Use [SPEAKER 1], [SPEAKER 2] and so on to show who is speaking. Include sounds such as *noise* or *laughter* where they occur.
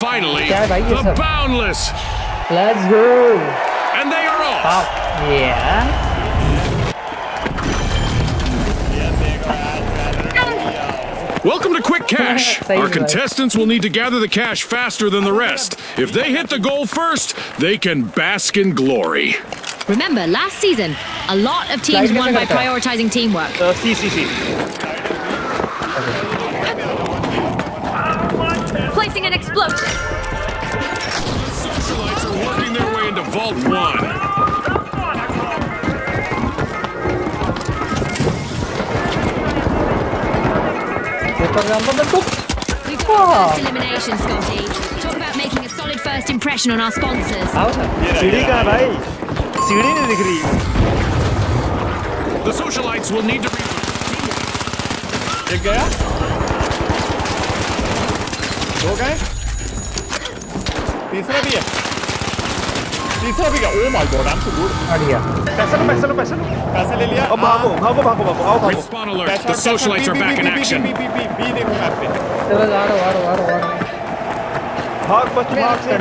[SPEAKER 1] Finally, the Boundless.
[SPEAKER 2] Let's go.
[SPEAKER 1] And they are off.
[SPEAKER 2] Yeah.
[SPEAKER 1] Welcome to Quick Cash. *laughs* Our contestants will need to gather the cash faster than the rest. If they hit the goal first, they can bask in glory.
[SPEAKER 3] Remember, last season, a lot of teams won by prioritizing teamwork.
[SPEAKER 4] Uh, see, see, see.
[SPEAKER 3] Placing an explosion.
[SPEAKER 1] Vault 1.
[SPEAKER 2] Paper number bentuk.
[SPEAKER 3] We've got our first elimination, Scotty. Talk about making a solid first impression on our sponsors.
[SPEAKER 2] आओ ना.
[SPEAKER 4] सीढ़ी कहाँ है भाई सीढ़ी नहीं दिख रही
[SPEAKER 1] The Socialites will need to re-
[SPEAKER 4] एक गया दो गए तीसरा भी है तीसरा भी गया ओ my god I am so good
[SPEAKER 2] बढ़िया.
[SPEAKER 4] पैसा लो पैसा लो पैसा लो पैसे ले लिया अब भागो भागो भागो भागो आओ भागो
[SPEAKER 1] Respawn alert. The Socialites are back in action.
[SPEAKER 4] B B B B देखो मैप पे
[SPEAKER 2] चलो आ रहा हूँ, आ रहा हूँ, आ रहा हूँ, आ हूँ.
[SPEAKER 4] भाग बच भाग से